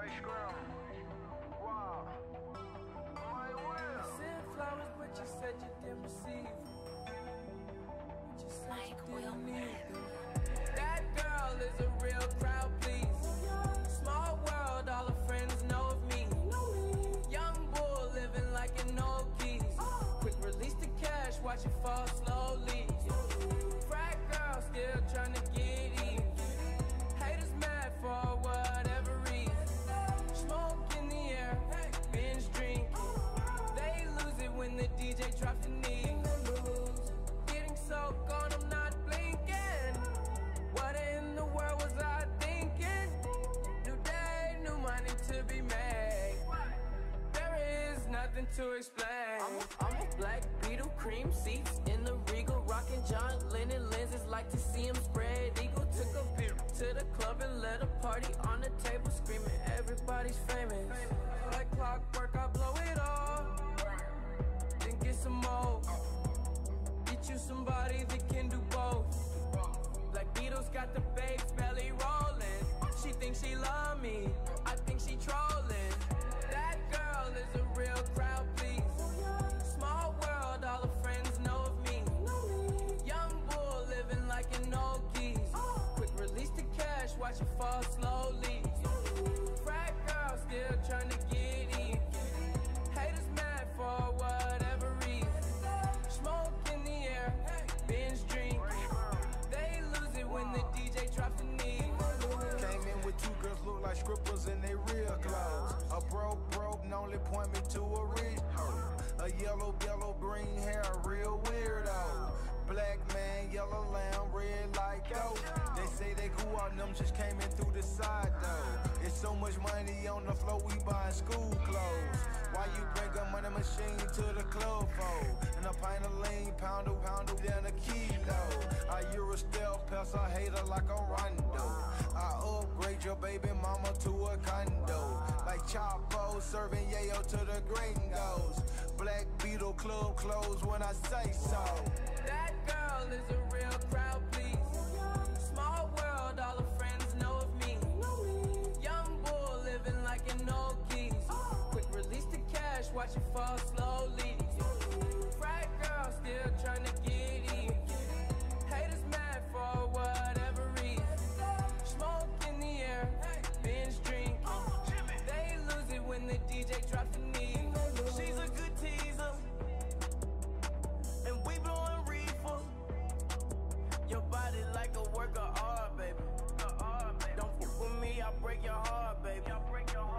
Ray Scrum. to be mad. There is nothing to explain. I'm a, I'm a black beetle, cream seats in the regal, rocking John Lennon lenses, like to see him spread eagle. Took a beer to the club and let a party on the table, screaming everybody's famous. Like clockwork, I blow it all. Then get some more. Get you somebody that can do both. Black Beatles got the bass belly rolling. She thinks she love me. Yellow, yellow, green hair, real weirdo. Black man, yellow lamb, red like dope. They say they grew out, them just came in through the side though. It's so much money on the floor, we buying school clothes. Why you bring a money machine to the club for? And a pint of lean, pound a pound down a kilo. I Euro stealth, pass a hater like a rondo. I upgrade your baby mama to a condo. Like Chapo serving yayo to the gringos. Club closed when I say so. That girl is a real crowd, please. Small world, all her friends know of me. Young bull living like an old geese. Quick release the cash, watch it fall slowly. Break your heart, baby. I'll break your heart.